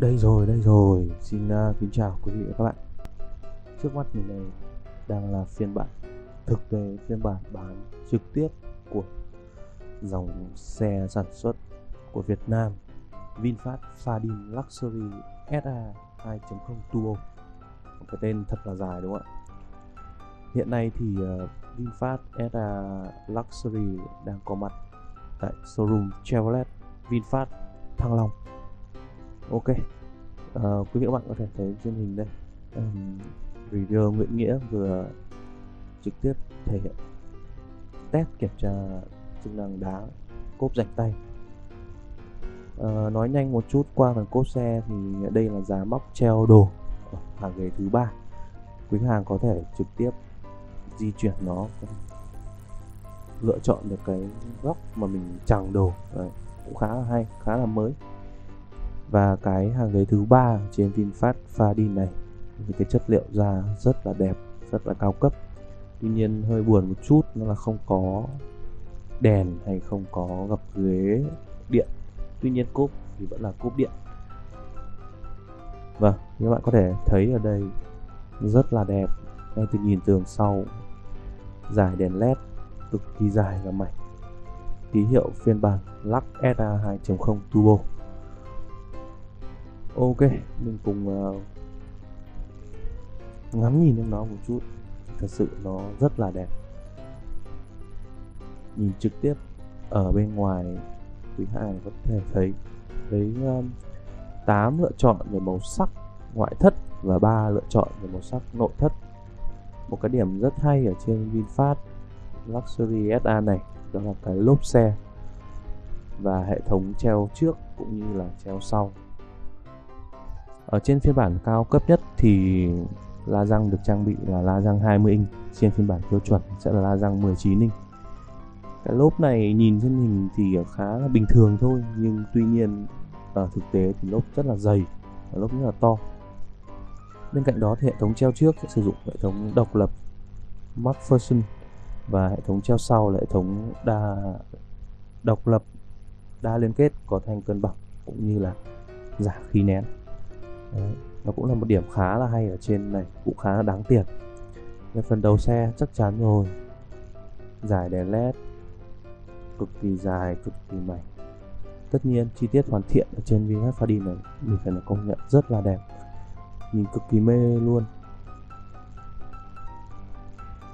Đây rồi, đây rồi. Xin uh, kính chào quý vị và các bạn. Trước mắt mình này đang là phiên bản thực tế phiên bản bán trực tiếp của dòng xe sản xuất của Việt Nam VinFast Fadin Luxury SA 2.0 Turbo một cái tên thật là dài đúng không ạ hiện nay thì uh, VinFast SA Luxury đang có mặt tại showroom Chevrolet VinFast Thăng Long ok. Uh, quý vị các bạn có thể thấy trên hình đây. Um, reviewer Nguyễn Nghĩa vừa trực tiếp thể hiện test kiểm tra chức năng đá cốp rạch tay. Uh, nói nhanh một chút qua phần cốp xe thì đây là giá móc treo đồ ở hàng ghế thứ ba. Quý khách hàng có thể trực tiếp di chuyển nó lựa chọn được cái góc mà mình chẳng đồ. Đấy, cũng khá là hay khá là mới và cái hàng ghế thứ ba trên VinFast Fadin này, thì cái chất liệu da rất là đẹp, rất là cao cấp. Tuy nhiên hơi buồn một chút, nó là không có đèn hay không có gập ghế điện. Tuy nhiên cốp thì vẫn là cốp điện. Vâng như bạn có thể thấy ở đây, rất là đẹp. Ngay từ nhìn tường sau, dài đèn led cực kỳ dài và mảnh. Ký hiệu phiên bản Lux SA 2.0 Turbo ok mình cùng uh, ngắm nhìn lên nó một chút. Thật sự nó rất là đẹp. Nhìn trực tiếp ở bên ngoài quý hàng có thể thấy lấy ờ, um, 8 lựa chọn về màu sắc ngoại thất và ba lựa chọn về màu sắc nội thất. Một cái điểm rất hay ở trên VinFast Luxury SA này đó là cái lốp xe và hệ thống treo trước cũng như là treo sau ở trên phiên bản cao cấp nhất thì la răng được trang bị là la răng 20 inch. Trên phiên bản tiêu chuẩn sẽ là la răng 19 inch. Cái lốp này nhìn trên hình thì khá là bình thường thôi, nhưng tuy nhiên, ở thực tế thì lốp rất là dày, và lốp rất là to. Bên cạnh đó thì hệ thống treo trước sẽ sử dụng hệ thống độc lập MacPherson và hệ thống treo sau là hệ thống đa, độc lập, đa liên kết có thanh cân bằng cũng như là giả khí nén. Đấy, nó cũng là một điểm khá là hay ở trên này cũng khá là đáng tiền. Về phần đầu xe chắc chắn rồi. Giải đèn led cực kỳ dài cực kỳ mảnh. Tất nhiên chi tiết hoàn thiện ở trên VinFast Fadin này mình phải là công nhận rất là đẹp. Nhìn cực kỳ mê luôn.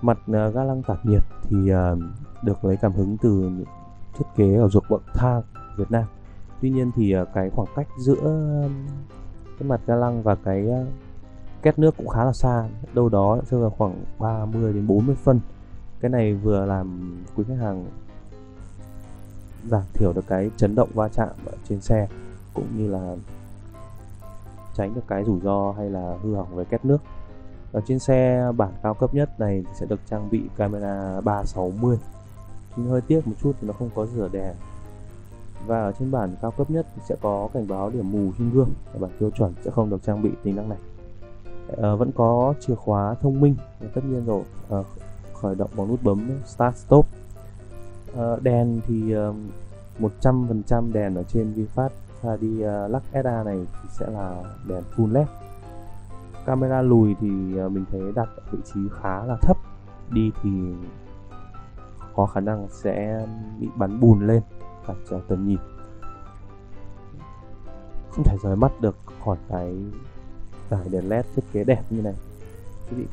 Mặt uh, ga lăng tản nhiệt thì uh, được lấy cảm hứng từ thiết kế ở ruột bậc thang Việt Nam. Tuy nhiên thì uh, cái khoảng cách giữa cái mặt ga lăng và cái ờ, két nước cũng khá là xa. Đâu đó rơi vào khoảng 30 đến 40 phân. Cái này vừa làm quý khách hàng giảm thiểu được cái chấn động va chạm ở trên xe, cũng như là tránh được cái rủi ro hay là hư hỏng về két nước. Ở trên xe bản cao cấp nhất này sẽ được trang bị camera 360 nhưng hơi tiếc một chút thì nó không có rửa đèn và ở trên bản cao cấp nhất thì sẽ có cảnh báo điểm mù trên gương bản tiêu chuẩn sẽ không được trang bị tính năng này. À, vẫn có chìa khóa thông minh tất nhiên rồi. À, khởi động bằng nút bấm start stop. À, đèn thì một trăm phần trăm đèn ở trên VinFast Fadi Lux SA này thì sẽ là đèn full led. Camera lùi thì uh, mình thấy đặt ở vị trí khá là thấp. Đi thì có khả năng sẽ bị bắn bùn lên cản trở tầm nhìn. Không thể rời mắt được khỏi cái giải đèn led thiết kế đẹp như này. Quý vị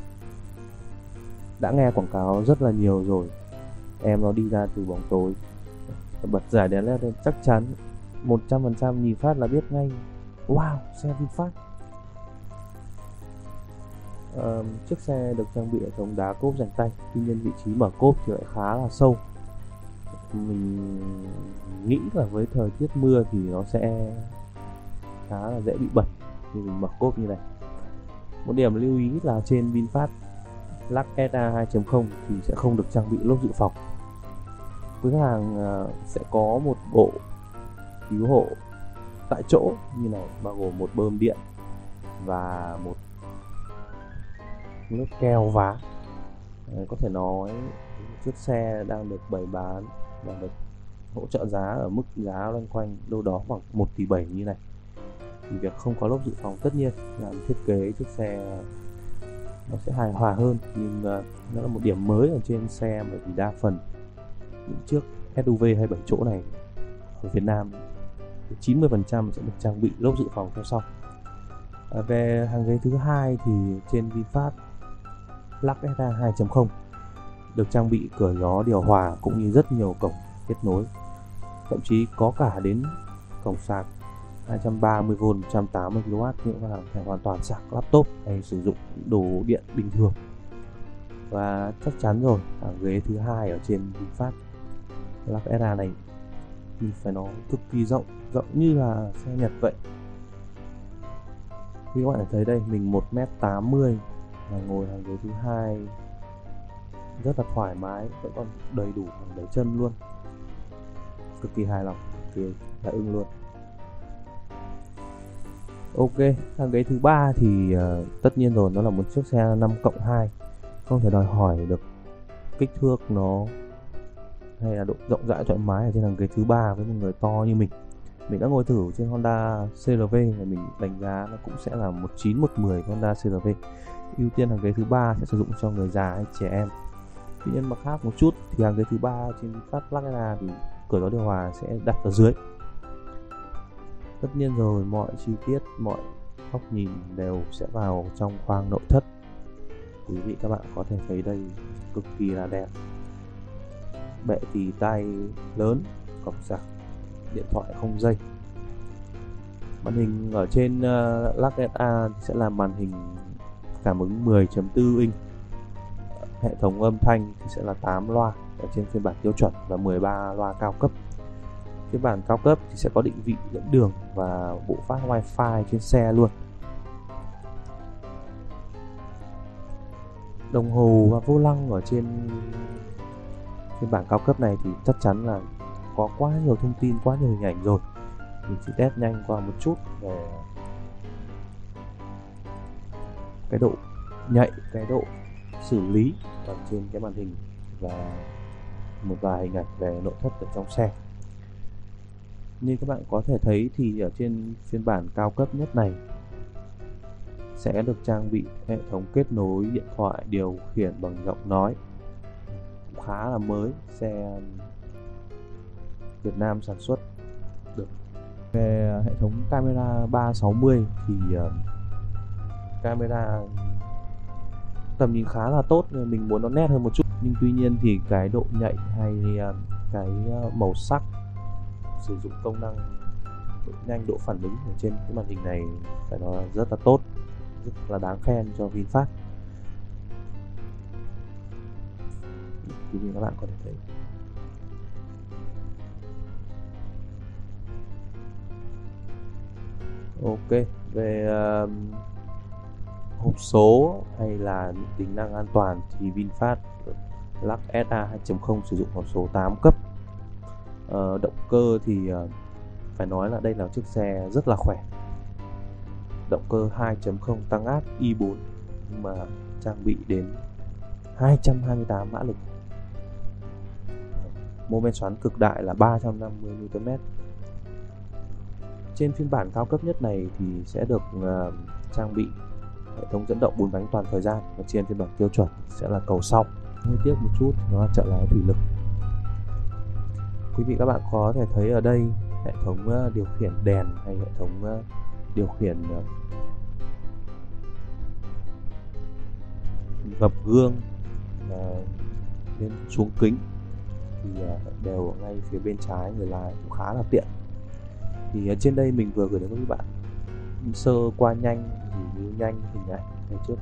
đã nghe quảng cáo rất là nhiều rồi. Em nó đi ra từ bóng tối. Bật giải đèn led lên chắc chắn 100% nhìn phát là biết ngay. Wow, xe VinFast. Uh, Chiếc xe được trang bị hệ thống đá cốp dành tay Tuy nhiên vị trí mở cốp thì lại khá là sâu. Mình nghĩ là với thời tiết mưa thì nó sẽ khá là dễ bị bẩn. Khi mình mở cốp như này. Một điểm lưu ý là trên VinFast Lux SA 2.0 thì sẽ không được trang bị lốp dự phòng. Quý khách hàng à, sẽ có một bộ cứu hộ tại chỗ như này, bao gồm một bơm điện và một nước keo vá. Có thể nói chiếc xe đang được bày bán và được hỗ trợ giá ở mức giá loanh quanh đâu đó khoảng 1 tỷ 7 như này. Thì việc không có lốp dự phòng tất nhiên làm thiết kế chiếc xe nó sẽ hài hòa hơn. Nhưng ờ, nó là một điểm mới ở trên xe bởi vì đa phần những chiếc SUV hay 7 chỗ này ở Việt Nam 90% sẽ được trang bị lốp dự phòng theo sau. À, về hàng ghế thứ hai thì trên VinFast Lux SA 2.0 được trang bị cửa gió điều hòa cũng như rất nhiều cổng kết nối. Thậm chí có cả đến cổng sạc 230V 180kW nghĩa là phải hoàn toàn sạc laptop hay sử dụng đồ điện bình thường. Và chắc chắn rồi, hàng ghế thứ hai ở trên VinFast Lux Era này thì phải nói cực kỳ rộng rộng như là xe Nhật vậy. Như các bạn thấy đây, mình 1m80 và ngồi hàng ghế thứ hai rất là thoải mái vẫn còn đầy đủ hàng đẩy chân luôn. Cực kỳ hài lòng cực kỳ là ưng luôn. Ok hàng ghế thứ ba thì uh, tất nhiên rồi nó là một chiếc xe 5 cộng 2 không thể đòi hỏi được kích thước nó hay là độ rộng rãi thoải mái ở trên hàng ghế thứ ba với một người to như mình. Mình đã ngồi thử trên Honda CRV và mình đánh giá nó cũng sẽ là 19 110 Honda CRV ưu tiên hàng ghế thứ ba sẽ sử dụng cho người già hay trẻ em tuy nhiên mặt khác một chút thì hàng ghế thứ ba trên phát Laguna thì cửa gió điều hòa sẽ đặt ở dưới. Tất nhiên rồi mọi chi tiết mọi góc nhìn đều sẽ vào trong khoang nội thất. Quý vị các bạn có thể thấy đây cực kỳ là đẹp. Bệ tì tay lớn cọc sạc điện thoại không dây. Màn hình ở trên ờ, uh, Lux sẽ là màn hình cảm ứng 10.4 inch hệ thống âm thanh thì sẽ là 8 loa ở trên phiên bản tiêu chuẩn và 13 loa cao cấp. Phiên bản cao cấp thì sẽ có định vị dẫn đường và bộ phát wifi trên xe luôn. Đồng hồ và vô lăng ở trên phiên bản cao cấp này thì chắc chắn là có quá nhiều thông tin, quá nhiều hình ảnh rồi. Mình chỉ test nhanh qua một chút về cái độ nhạy, cái độ xử lý ở trên cái màn hình và một vài hình ảnh về nội thất ở trong xe. Như các bạn có thể thấy thì ở trên phiên bản cao cấp nhất này sẽ được trang bị hệ thống kết nối điện thoại điều khiển bằng giọng nói. Khá là mới xe Việt Nam sản xuất được. Về hệ thống camera 360 thì uh, camera tầm nhìn khá là tốt nên mình muốn nó nét hơn một chút. Nhưng tuy nhiên thì cái độ nhạy hay à, cái à, màu sắc sử dụng công năng độ nhanh độ phản ứng ở trên cái màn hình này phải nói rất là tốt rất là đáng khen cho VinFast. Thì các bạn có thể thấy. Ok về uh, hộp số hay là những tính năng an toàn thì VinFast Lux SA 2.0 sử dụng hộp số 8 cấp. Uh, động cơ thì ờ, phải nói là đây là chiếc xe rất là khỏe. Động cơ 2.0 tăng áp i4 nhưng mà trang bị đến 228 mã lực. Mô men xoắn cực đại là 350 Nm. Trên phiên bản cao cấp nhất này thì sẽ được uh, trang bị hệ thống dẫn động bốn bánh toàn thời gian và trên phiên bản tiêu chuẩn sẽ là cầu sau. Hơi tiếc một chút, nó là trợ lái thủy lực. Quý vị các bạn có thể thấy ở đây, hệ thống ờ, điều khiển đèn hay hệ thống ờ, điều khiển ờ, gập gương lên xuống kính thì đều ở ngay phía bên trái người lái cũng khá là tiện. Thì trên đây mình vừa gửi đến các bạn sơ qua nhanh như nhanh hình ảnh ngày trước.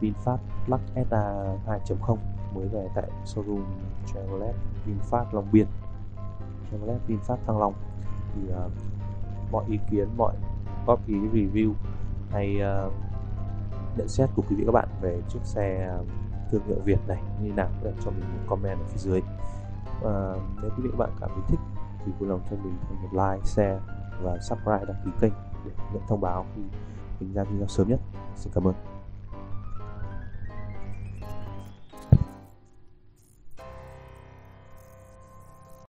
VinFast Lux SA 2.0 mới về tại showroom Chevrolet VinFast Long Biên. Chevrolet VinFast Thăng Long. Thì uh, mọi ý kiến mọi góp ý review hay uh, nhận xét của quý vị các bạn về chiếc xe ờ, thương hiệu Việt này như nào để cho mình một comment ở phía dưới. Và nếu quý vị các bạn cảm thấy thích thì vui lòng cho mình một like, share và subscribe đăng ký kênh để nhận thông báo khi mình ra video sớm nhất. Xin cảm ơn.